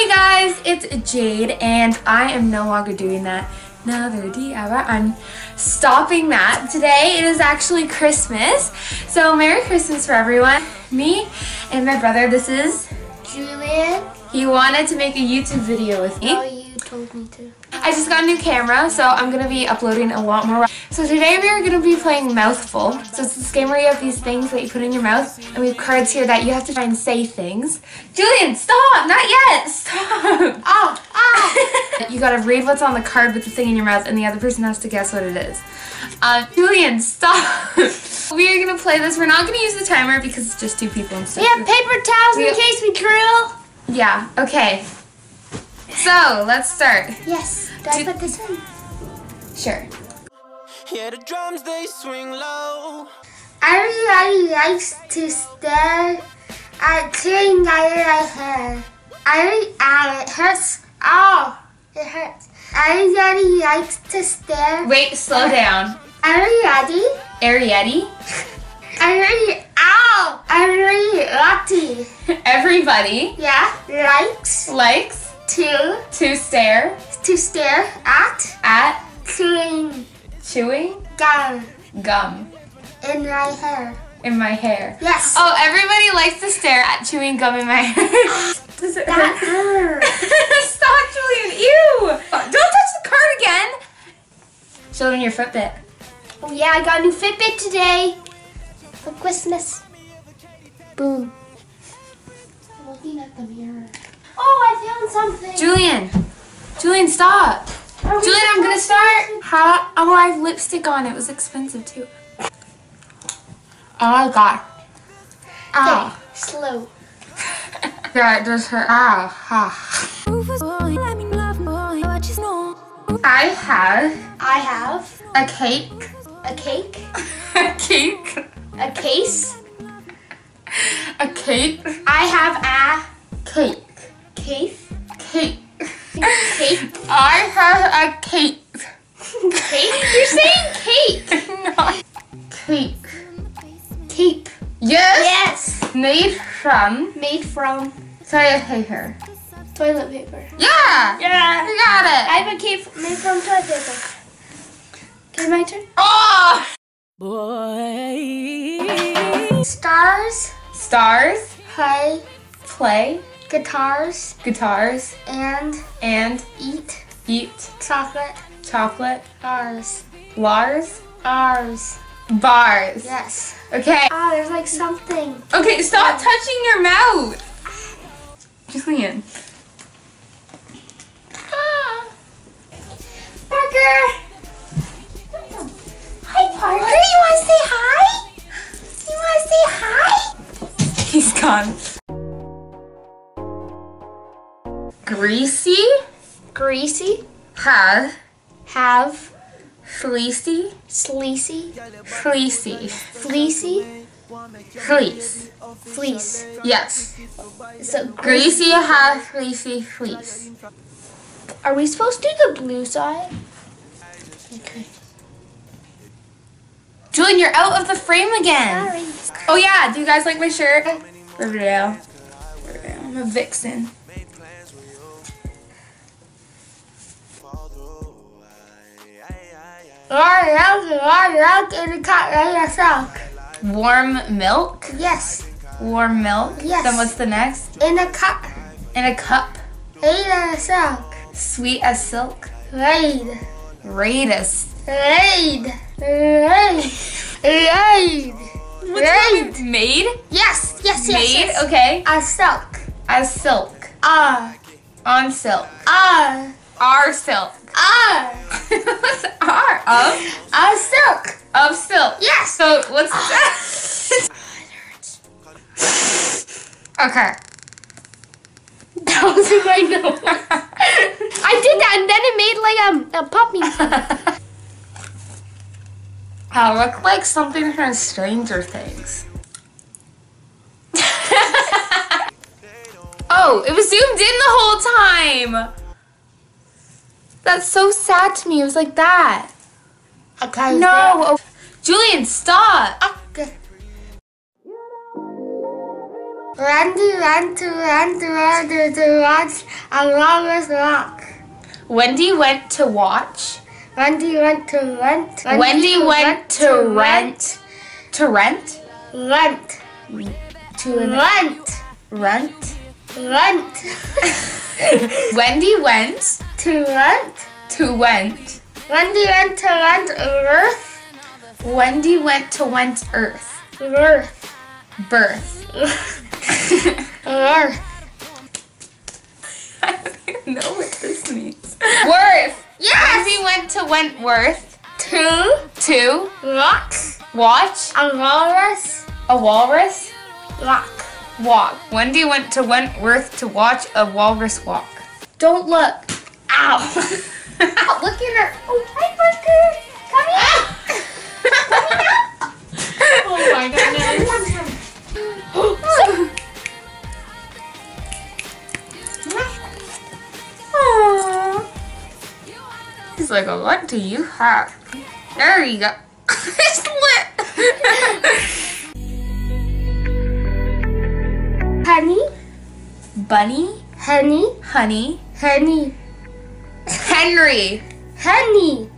Hey guys, it's Jayde and I am no longer doing that. Another DIY. I'm stopping that. Today it is actually Christmas. So Merry Christmas for everyone. Me and my brother, this is Julian. he wanted to make a YouTube video with me. Oh, you told me to. I just got a new camera, so I'm gonna be uploading a lot more. So today we are gonna be playing Mouthful. So it's this game where you have these things that you put in your mouth, and we have cards here that you have to try and say things. Julian, stop! Not yet! Stop! Oh, oh. you gotta read what's on the card with the thing in your mouth, and the other person has to guess what it is. Uh, Julian, stop! we are gonna play this. We're not gonna use the timer because it's just two people and stuff. we have paper towels in case we drill. Yeah, okay. So, let's start. Yes. Do I Do- put this in? Sure. Yeah, the drums they swing low. Everybody likes to stare at chewing gum in my hair. Every, and it hurts. Oh, it hurts. Everybody likes to stare. Wait, slow down. Everybody, Arietti. everybody, ow, everybody, lucky. Everybody Yeah, likes likes to to stare to stare at at chewing chewing gum gum in my hair. in my hair. Yes. Oh, everybody likes to stare at chewing gum in my hair. Does it That hurt? Stop, Julian. Ew. Don't touch the card again. Show them your Fitbit. Oh yeah, I got a new Fitbit today for Christmas. Boom. I'm looking at the mirror. Oh, I something. Julian. Julian, stop. Julian, I'm gonna start. How? Oh, I have lipstick on. It was expensive too. Oh my god. Ow. Okay, slow. That does hurt. Ow. Ah. I have I have a cake. a cake, A cake. a case. A cake. I have a Cake. case. Cake. Cake. I have a cake. Cake? You're saying cake. no. Cake. Tape. Yes. Yes. Made from Made from toilet paper. toilet paper. Yeah. Yeah. You got it. I have a cake made from toilet paper. Okay, my turn. Oh. Boy. Stars, Stars. play, Play. Guitars, Guitars. and And eat eat chocolate. chocolate. Ours. Lars. Ours. Bars. Yes. Okay. Ah, there's like something. Okay, stop touching your mouth. Julian. Ah. Parker. Hi, Parker. You want to say hi? You want to say hi? He's gone. Greasy. Greasy. Have. Have. Fleecy. Sleazy. Fleecy. Fleecy. Fleece. Fleece. Yes. So Greasy have fleecy fleece. Are we supposed to do the blue side? Okay. Julian, you're out of the frame again. Sorry. Oh yeah, do you guys like my shirt? Riverdale. Riverdale. I'm a vixen. Alright, in the cut right yourself. Warm milk. Yes. Warm milk. Yes. Then what's the next? In a cup. In a cup. Eight and a silk. Sweet as silk. Raid. Raidus. Raid. Raid. Raid. Raid. Made? Yes, yes, yes. Made? yes. Okay. A silk. As silk. R. On silk. Uh. R. Our silk. R. what's R? Of? A silk. Of silk. Yes. So what's that? Ah. okay. That was in my nose. I did that and then it made like a, a puppy. I look like something from Stranger Things. oh, it was zoomed in the whole time. That's so sad to me. It was like that. Okay. No. Oh, Julian, stop. Ah, okay. Run to run to run to run to, to watch a walrus walk. Wendy went to watch. Wendy went to rent. Wendy went to rent. To rent? Rent. To an Rent. rent. Rent. Wendy went to rent. to went. Wendy went to rent Earth. Wendy went to went earth. Earth. Birth. Earth. I don't even know what this means. Worth. Yes. Wendy went to Wentworth To to rock watch a walrus a walrus walk. Walk. Wendy went to Wentworth to watch a walrus walk. Don't look. Ow. Stop looking at. Oh, hi, Parker. Come here. Ah. oh my goodness. Aww. He's like, "Oh, what do you have? There you go. it's lit. Bunny, Honey. honey, Honey. Henry, Honey.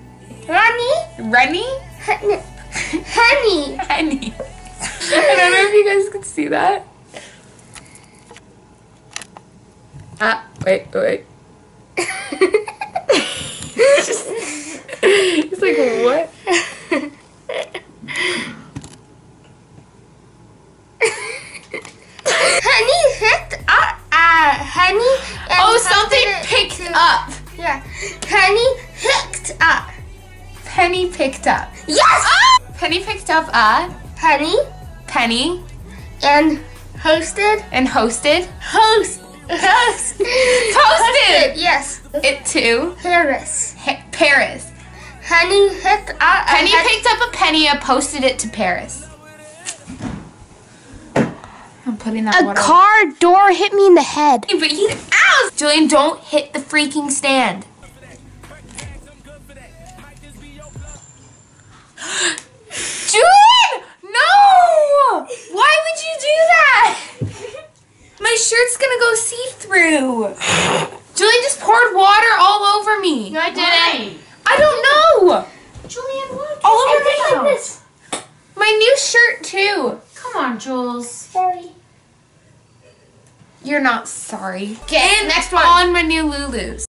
Honey. Rennie, Honey. Honey. Henny. I don't know if you guys can see that. Ah, wait, wait. He's like, what? Honey picked up. Penny picked up. Yes. Penny picked up a penny. penny and hosted. and hosted Host. Host. Posted. Yes. it to Paris. Ha- Paris. Honey picked up. Penny a picked up a penny and posted it to Paris. I'm putting that A car door hit me in the head. But! Julian, don't hit the freaking stand. Over my I did house. this. My new shirt too. Come on, Jules. Sorry. You're not sorry. Okay, And next one. on my new Lulus.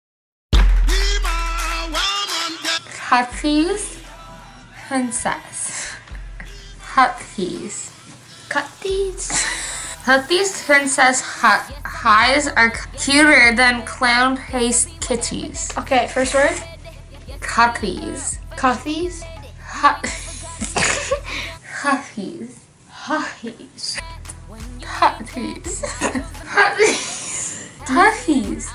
Puppies, princess. Puppies. Cut these. Puppies, princess hu- highs are cuter than clown face kitties. Okay, first word. Puppies. Coffees. Hu- Puppies. Puppies. Puppies. Puppies. Puppies.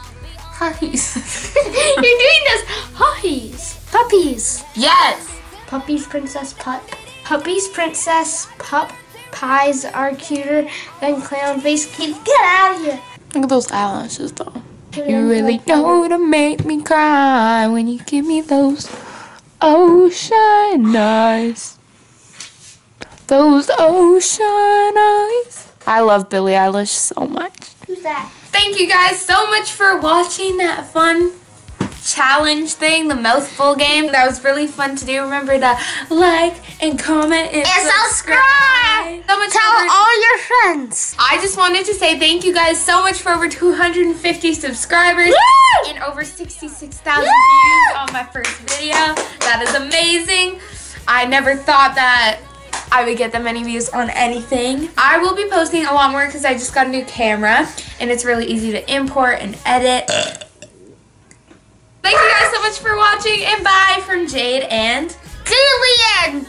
Puppies. You're doing this. Puppies. Puppies. yes. Puppies, princess, pup. Puppies, princess, pup. Pies are cuter than clown face kitties. Get out of here. Look at those eyelashes though. You really know to make me cry when you give me those ocean eyes. Those ocean eyes. I love Billie Eilish so much. Who's that? Thank you guys so much for watching that fun challenge thing, the mouthful game. That was really fun to do. Remember to like and comment and, And subscribe. So much Tell over- all your friends. I just wanted to say thank you guys so much for over 250 subscribers Woo! and over 66,000 views on my first video. That is amazing. I never thought that I would get that many views on anything. I will be posting a lot more because I just got a new camera and it's really easy to import and edit. Thank you guys so much for watching and bye from Jayde and Julian.